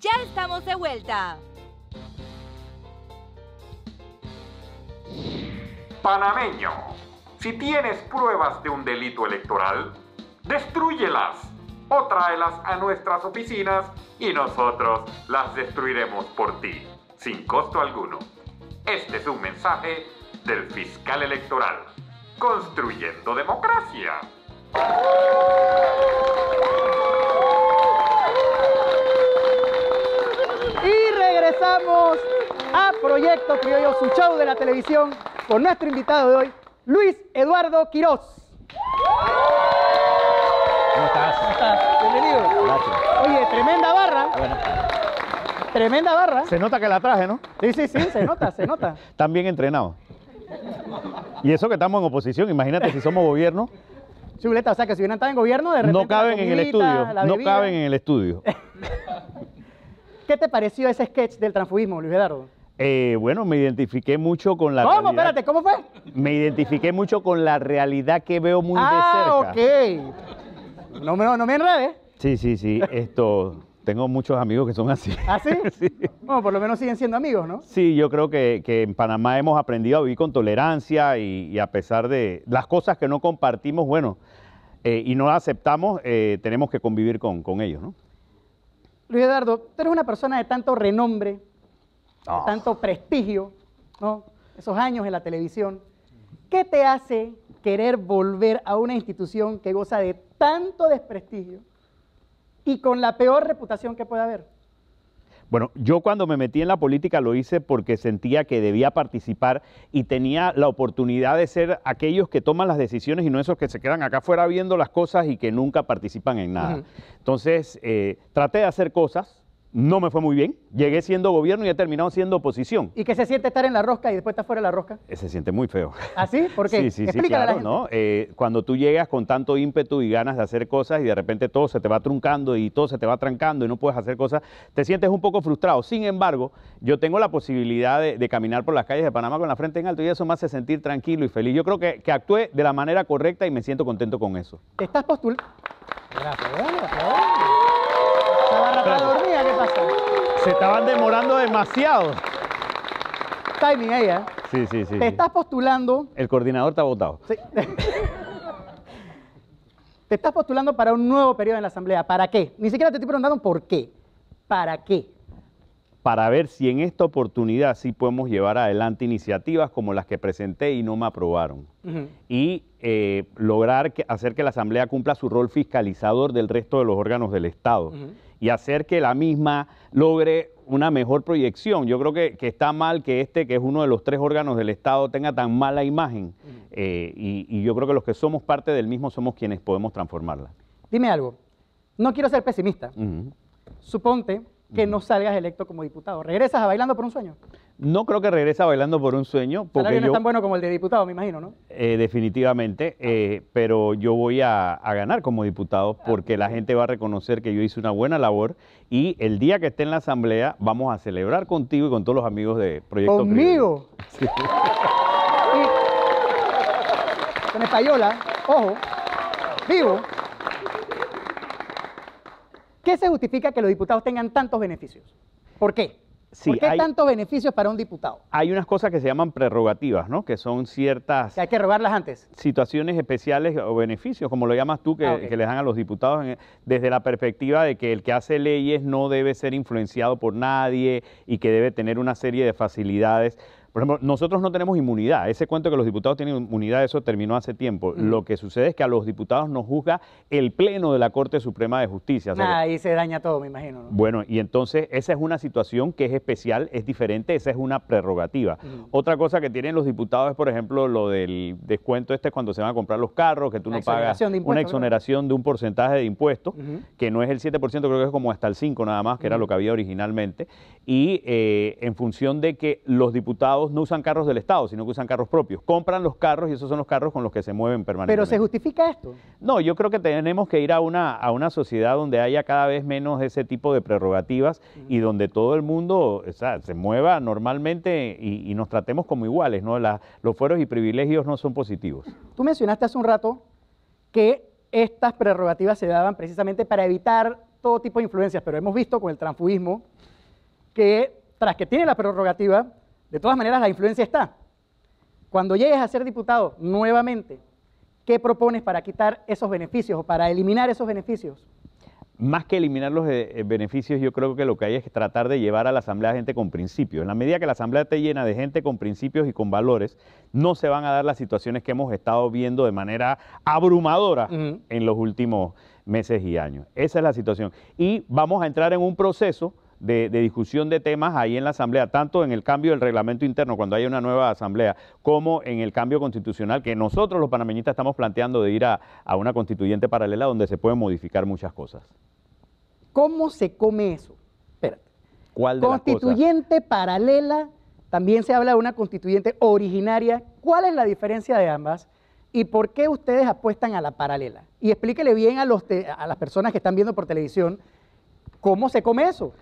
Ya estamos de vuelta. Panameño, si tienes pruebas de un delito electoral, destruyelas o tráelas a nuestras oficinas y nosotros las destruiremos por ti, sin costo alguno. Este es un mensaje del fiscal electoral, construyendo democracia. Y regresamos a Proyecto Criollo, su show de la televisión, con nuestro invitado de hoy, Luis Eduardo Quirós. ¿Cómo estás? Bienvenido. Gracias. Oye, tremenda barra, Bueno, tremenda barra. se nota que la traje, ¿no? Sí, sí, sí, se nota, se nota. Están bien entrenados. Y eso que estamos en oposición, imagínate si somos gobierno, Chuleta, o sea que si hubieran estado en gobierno, de repente. no caben la en el estudio, no caben en el estudio. ¿Qué te pareció ese sketch del transfugismo, Luis Eduardo? Eh, bueno, me identifiqué mucho con la ¿Cómo? realidad. Espérate, ¿cómo fue? Me identifiqué mucho con la realidad que veo muy ah, de cerca. ok. No me, no me enredes. Sí, sí, sí. Esto, tengo muchos amigos que son así. ¿Ah, sí? Sí. Bueno, por lo menos siguen siendo amigos, ¿no? Sí, yo creo que, que en Panamá hemos aprendido a vivir con tolerancia y, y a pesar de las cosas que no compartimos, bueno, eh, y no aceptamos, eh, tenemos que convivir con, con ellos, ¿no? Luis Eduardo, tú eres una persona de tanto renombre, Ah. de tanto prestigio, ¿no? Esos años en la televisión. ¿Qué te hace querer volver a una institución que goza de tanto desprestigio y con la peor reputación que pueda haber? Bueno, yo cuando me metí en la política lo hice porque sentía que debía participar y tenía la oportunidad de ser aquellos que toman las decisiones y no esos que se quedan acá afuera viendo las cosas y que nunca participan en nada. Entonces, eh, traté de hacer cosas, no me fue muy bien, llegué siendo gobierno y he terminado siendo oposición. ¿Y qué se siente estar en la rosca y después estar fuera de la rosca? Se siente muy feo. ¿Así? ¿Por qué? Sí, sí, sí, Explícale a la claro, gente. ¿no? Eh, cuando tú llegas con tanto ímpetu y ganas de hacer cosas y de repente todo se te va truncando y todo se te va trancando y no puedes hacer cosas, te sientes un poco frustrado. Sin embargo, yo tengo la posibilidad de, de caminar por las calles de Panamá con la frente en alto y eso me hace sentir tranquilo y feliz. Yo creo que, que actué de la manera correcta y me siento contento con eso. ¿Te estás postulando? Gracias, gracias. Esa barra está dormida, ¿qué pasa? Se estaban demorando demasiado. Timing ahí, ¿eh? Sí, sí, sí. Te sí. estás postulando El coordinador está votado. Sí. Te estás postulando para un nuevo periodo en la Asamblea. ¿Para qué? Ni siquiera te estoy preguntando por qué. ¿Para qué? para ver si en esta oportunidad sí podemos llevar adelante iniciativas como las que presenté y no me aprobaron. Y eh, lograr que- hacer que la Asamblea cumpla su rol fiscalizador del resto de los órganos del Estado. Y hacer que la misma logre una mejor proyección. Yo creo que, que está mal que este, que es uno de los tres órganos del Estado, tenga tan mala imagen. Eh, y, y yo creo que los que somos parte del mismo somos quienes podemos transformarla. Dime algo. No quiero ser pesimista. Suponte que no salgas electo como diputado. ¿Regresas a Bailando por un Sueño? No creo que regrese bailando por un sueño, porque no yo... es tan bueno como el de diputado, me imagino, ¿no? Eh, definitivamente, eh, pero yo voy a, a ganar como diputado porque la gente va a reconocer que yo hice una buena labor y el día que esté en la asamblea vamos a celebrar contigo y con todos los amigos de Proyecto. ¿Conmigo? Y- Con española, ojo, vivo. ¿Qué se justifica que los diputados tengan tantos beneficios? ¿Por qué? Sí, ¿Por qué hay- tantos beneficios para un diputado? Hay unas cosas que se llaman prerrogativas, ¿no? Que son ciertas Que hay que robarlas antes. situaciones especiales o beneficios, como lo llamas tú, que, Ah, ok. que les dan a los diputados en- desde la perspectiva de que el que hace leyes no debe ser influenciado por nadie y que debe tener una serie de facilidades. Por ejemplo, nosotros no tenemos inmunidad. Ese cuento que los diputados tienen inmunidad, eso terminó hace tiempo. Lo que sucede es que a los diputados nos juzga el Pleno de la Corte Suprema de Justicia. O sea que- Nah, ahí se daña todo, me imagino. ¿no? bueno, y entonces esa es una situación que es especial, es diferente, esa es una prerrogativa. Otra cosa que tienen los diputados es, por ejemplo, lo del descuento este cuando se van a comprar los carros, que tú no pagas una exoneración de un porcentaje de impuestos, que no es el 7%, creo que es como hasta el 5% nada más, que era lo que había originalmente, y eh, en función de que los diputados no usan carros del Estado, sino que usan carros propios, compran los carros y esos son los carros con los que se mueven permanentemente. Pero se justifica esto. No, yo creo que tenemos que ir a una, a una sociedad donde haya cada vez menos ese tipo de prerrogativas y donde todo el mundo o sea, se mueva normalmente y, y nos tratemos como iguales, ¿no? La- los fueros y privilegios no son positivos. Tú mencionaste hace un rato que estas prerrogativas se daban precisamente para evitar todo tipo de influencias, pero hemos visto con el transfugismo que tras que tiene la prerrogativa, de todas maneras la influencia está. Cuando llegues a ser diputado nuevamente, ¿qué propones para quitar esos beneficios o para eliminar esos beneficios? más que eliminar los eh, eh, beneficios, yo creo que lo que hay es tratar de llevar a la Asamblea gente con principios. En la medida que la Asamblea esté llena de gente con principios y con valores, no se van a dar las situaciones que hemos estado viendo de manera abrumadora en los últimos meses y años. Esa es la situación. Y vamos a entrar en un proceso de, discusión de temas ahí en la Asamblea, tanto en el cambio del reglamento interno cuando haya una nueva Asamblea, como en el cambio constitucional que nosotros los panameñistas estamos planteando de ir a, una constituyente paralela donde se pueden modificar muchas cosas. ¿Cómo se come eso? Espérate. ¿Cuál de constituyente paralela, también se habla de una constituyente originaria. ¿Cuál es la diferencia de ambas? ¿Y por qué ustedes apuestan a la paralela? Y explíquele bien a, los a las personas que están viendo por televisión cómo se come eso.